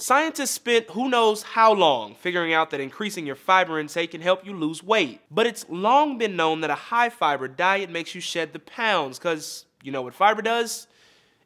Scientists spent who knows how long figuring out that increasing your fiber intake can help you lose weight. But it's long been known that a high fiber diet makes you shed the pounds, because you know what fiber does?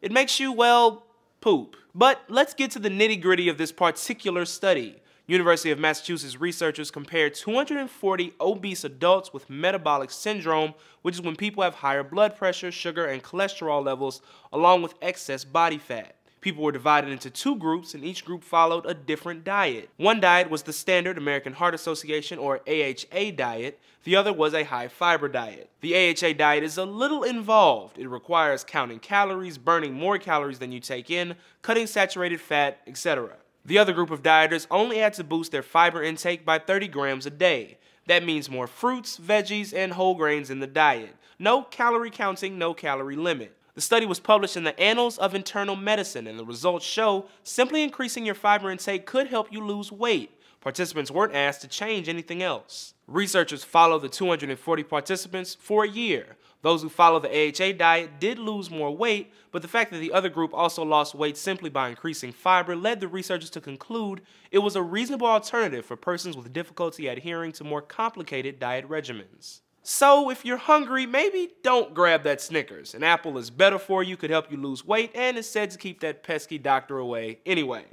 It makes you, well, poop. But let's get to the nitty gritty of this particular study. University of Massachusetts researchers compared 240 obese adults with metabolic syndrome, which is when people have higher blood pressure, sugar, and cholesterol levels, along with excess body fat. People were divided into two groups, and each group followed a different diet. One diet was the standard American Heart Association or AHA diet, the other was a high fiber diet. The AHA diet is a little involved. It requires counting calories, burning more calories than you take in, cutting saturated fat, etc. The other group of dieters only had to boost their fiber intake by 30 grams a day. That means more fruits, veggies, and whole grains in the diet. No calorie counting, no calorie limit. The study was published in the Annals of Internal Medicine, and the results show simply increasing your fiber intake could help you lose weight. Participants weren't asked to change anything else. Researchers followed the 240 participants for a year. Those who followed the AHA diet did lose more weight, but the fact that the other group also lost weight simply by increasing fiber led the researchers to conclude it was a reasonable alternative for persons with difficulty adhering to more complicated diet regimens. So if you're hungry, maybe don't grab that Snickers. An apple is better for you, could help you lose weight, and is said to keep that pesky doctor away anyway.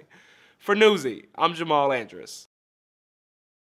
For Newsy, I'm Jamal Andress.